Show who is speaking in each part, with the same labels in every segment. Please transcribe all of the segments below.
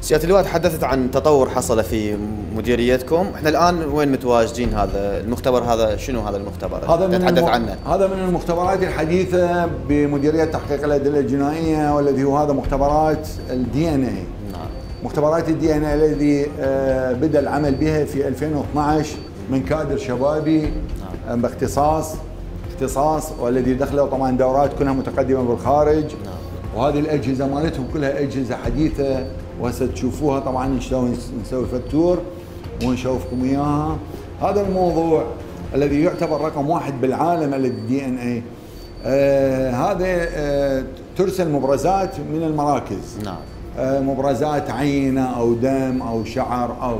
Speaker 1: سيادة اللواء تحدثت عن تطور حصل في مديريتكم، إحنا الآن وين متواجدين هذا المختبر؟ هذا شنو هذا المختبر؟
Speaker 2: هذا من
Speaker 1: تتحدث
Speaker 2: الم...
Speaker 1: عنه.
Speaker 2: هذا من المختبرات الحديثة بمديرية تحقيق الأدلة الجنائية والذي هو هذا مختبرات ال DNA
Speaker 1: نعم.
Speaker 2: مختبرات ال DNA الذي آه، بدأ العمل بها في 2012 من كادر شبابي
Speaker 1: نعم.
Speaker 2: آه، باختصاص اختصاص والذي دخلوا طبعا دورات كلها متقدمة بالخارج.
Speaker 1: نعم.
Speaker 2: وهذه الأجهزة مالتهم كلها أجهزة حديثة. وهسه تشوفوها طبعا شلون نسوي فتور ونشوفكم إياها. هذا الموضوع الذي يعتبر رقم واحد بالعالم الدي ان اي آه هذا آه ترسل مبرزات من المراكز.
Speaker 1: نعم.
Speaker 2: آه مبرزات عينة أو دم أو شعر أو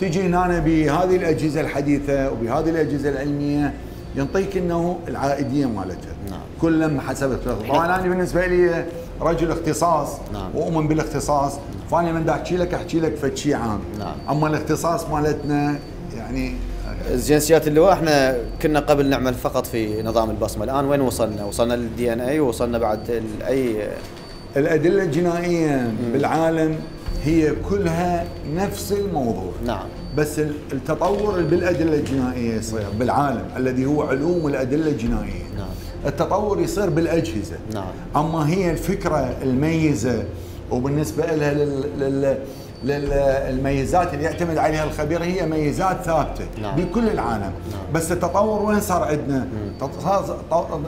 Speaker 2: تجي هنا بهذه الأجهزة الحديثة وبهذه الأجهزة العلمية ينطيك إنه العائدية مالتها.
Speaker 1: نعم.
Speaker 2: كل حسب طبعا أنا بالنسبة لي رجل اختصاص
Speaker 1: نعم.
Speaker 2: واؤمن بالاختصاص فأنا من أحكي لك أحكي لك فد شيء عام
Speaker 1: نعم.
Speaker 2: أما الاختصاص مالتنا يعني
Speaker 1: زين سياده اللواء إحنا كنا قبل نعمل فقط في نظام البصمة، الآن وين وصلنا؟ وصلنا للدي ان اي ووصلنا بعد أي
Speaker 2: الأدلة الجنائية بالعالم هي كلها نفس الموضوع
Speaker 1: نعم
Speaker 2: بس ال- التطور بالأدلة الجنائية يصير بالعالم الذي هو علوم الأدلة الجنائية
Speaker 1: نعم.
Speaker 2: التطور يصير بالأجهزة.
Speaker 1: نعم.
Speaker 2: أما هي الفكرة الميزه وبالنسبة لها لل, لل للميزات اللي يعتمد عليها الخبير هي ميزات ثابتة
Speaker 1: نعم.
Speaker 2: بكل العالم. بس التطور وين صار عندنا؟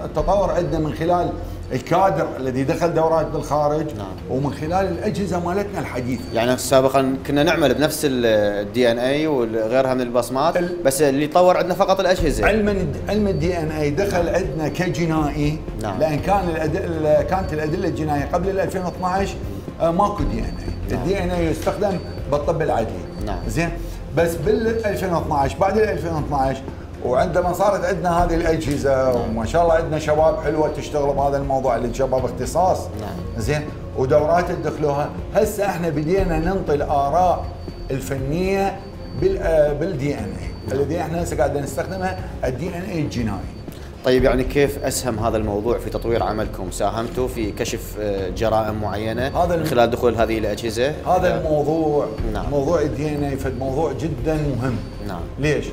Speaker 2: التطور عندنا من خلال الكادر الذي دخل دورات بالخارج
Speaker 1: نعم.
Speaker 2: ومن خلال الأجهزة مالتنا الحديثة
Speaker 1: يعني سابقا كنا نعمل بنفس ال DNA وغيرها من البصمات
Speaker 2: ال-
Speaker 1: بس اللي طور عندنا فقط الأجهزة
Speaker 2: علما علم ال DNA دخل عندنا كجنائي
Speaker 1: نعم.
Speaker 2: لأن كان الأدلة كانت الأدلة الجنائية قبل ال 2012 آه، ماكو DNA
Speaker 1: نعم.
Speaker 2: ال DNA يستخدم بالطب العادي
Speaker 1: نعم.
Speaker 2: زين بس بال 2012 بعد ال 2012 وعندما صارت عندنا هذه الأجهزة وما شاء الله عندنا شباب حلوة تشتغل بهذا الموضوع اللي شباب اختصاص
Speaker 1: نعم.
Speaker 2: زين ودورات تدخلوها هسه إحنا بدينا ننطي الآراء الفنية بال بال DNA الذي إحنا هسه قاعدين نستخدمها ال DNA الجنائي
Speaker 1: طيب يعني كيف أسهم هذا الموضوع في تطوير عملكم؟ ساهمتوا في كشف آه، جرائم معينة
Speaker 2: هذا
Speaker 1: من خلال دخول هذه الأجهزة؟
Speaker 2: هذا الموضوع
Speaker 1: نعم.
Speaker 2: موضوع ال DNA موضوع جدا مهم
Speaker 1: نعم.
Speaker 2: ليش؟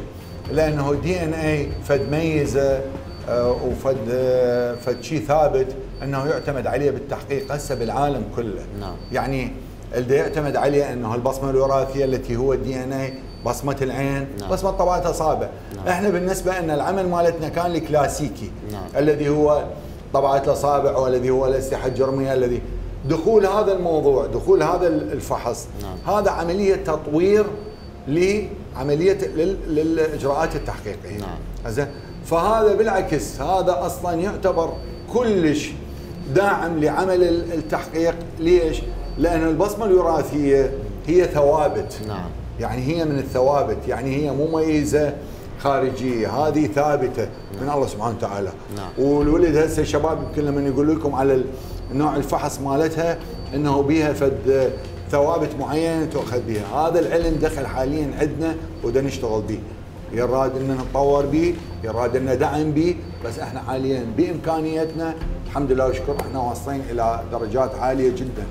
Speaker 2: لأنه ال DNA فد ميزة آه، وفد آه، فد شيء ثابت إنه يعتمد عليه بالتحقيق هسه بالعالم كله
Speaker 1: نعم.
Speaker 2: يعني اللي يعتمد عليه إنه البصمة الوراثية التي هو الدي إن اي بصمة العين
Speaker 1: نعم.
Speaker 2: بصمه طبقه اصابع
Speaker 1: نعم.
Speaker 2: إحنا بالنسبة إن العمل مالتنا كان الكلاسيكي
Speaker 1: نعم.
Speaker 2: الذي هو طبعه الاصابع والذي هو الاسلحه الجرميه الذي دخول هذا الموضوع دخول هذا الفحص
Speaker 1: نعم.
Speaker 2: هذا عملية تطوير لعملية لل- للإجراءات التحقيقية
Speaker 1: نعم.
Speaker 2: زين فهذا بالعكس هذا أصلا يعتبر كلش داعم لعمل ال- التحقيق ليش؟ لأن البصمة الوراثية هي ثوابت
Speaker 1: نعم.
Speaker 2: يعني هي من الثوابت يعني هي مميزة خارجية هذه ثابتة من الله سبحانه وتعالى
Speaker 1: نعم.
Speaker 2: والولد هسه الشباب يمكن لما يقول لكم على نوع الفحص مالتها إنه بيها فد ثوابت معينة تؤخذ بها. هذا العلم دخل حاليا عندنا ودا نشتغل به. يراد ان نتطور به يراد ان ندعم به بس إحنا حاليا بإمكانيتنا الحمد لله والشكر إحنا واصلين إلى درجات عالية جدا.